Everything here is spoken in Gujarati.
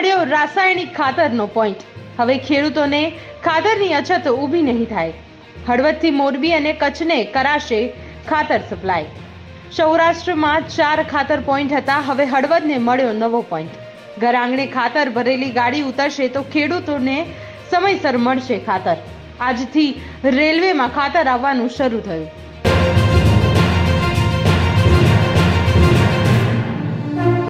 પડ્યો મળ્યો રાસાયણિક ખાતરનો પોઈન્ટ હવે ખેડૂતોને ખાતરની અછત ઊભી નહીં થાય. હળવદથી મોરબી અને કચ્છને કરાશે ખાતર સપ્લાય. સૌરાષ્ટ્રમાં ચાર ખાતર પોઈન્ટ હતા, હવે હળવદને મળ્યો નવો પોઈન્ટ ઘર આંગણે ખાતર ભરેલી ગાડી ઉતરશે તો ખેડૂતોને સમયસર મળશે ખાતર. આજથી રેલવેમાં ખાતર આવવાનું શરૂ થયું.